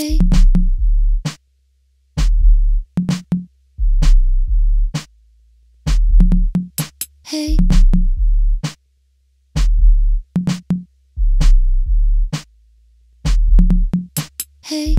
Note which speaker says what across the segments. Speaker 1: okay. Hey. Hey.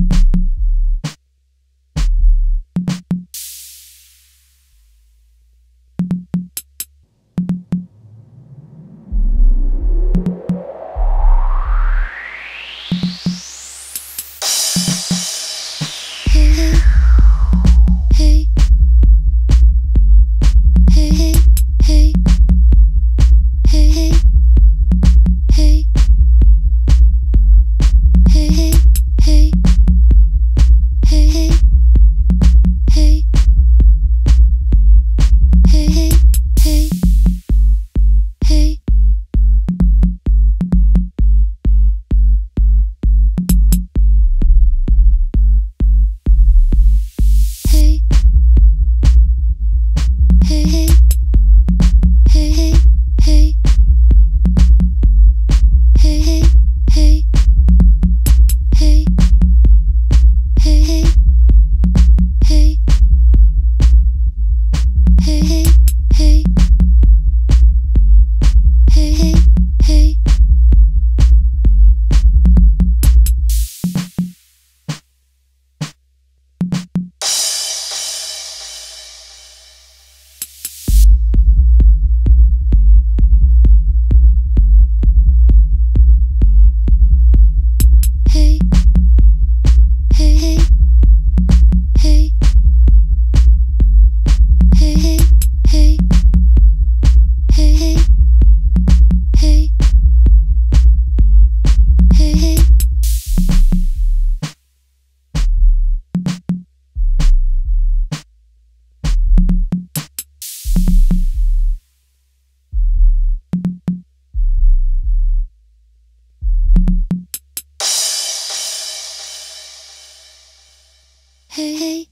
Speaker 1: hey, hey.